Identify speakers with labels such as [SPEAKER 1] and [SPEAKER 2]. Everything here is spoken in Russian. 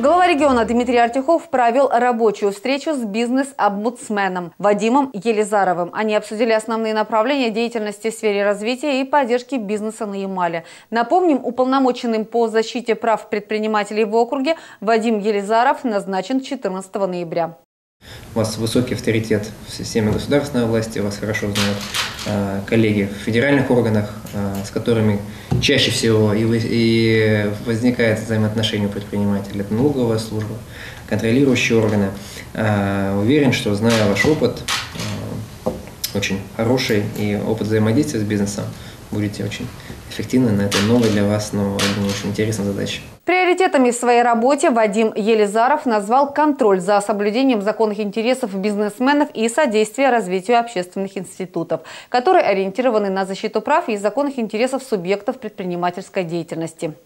[SPEAKER 1] Глава региона Дмитрий Артюхов провел рабочую встречу с бизнес-омбудсменом Вадимом Елизаровым. Они обсудили основные направления деятельности в сфере развития и поддержки бизнеса на Ямале. Напомним, уполномоченным по защите прав предпринимателей в округе Вадим Елизаров назначен 14 ноября.
[SPEAKER 2] У вас высокий авторитет в системе государственной власти, вас хорошо знают э, коллеги в федеральных органах, э, с которыми чаще всего и, возникает взаимоотношение у предпринимателя. Это налоговая служба, контролирующие органы. Э, уверен, что зная ваш опыт, очень хороший и опыт взаимодействия с бизнесом, будете очень эффективны на этой новой для вас, но очень интересной задаче.
[SPEAKER 1] Приоритетами в своей работе Вадим Елизаров назвал контроль за соблюдением законных интересов бизнесменов и содействие развитию общественных институтов, которые ориентированы на защиту прав и законных интересов субъектов предпринимательской деятельности.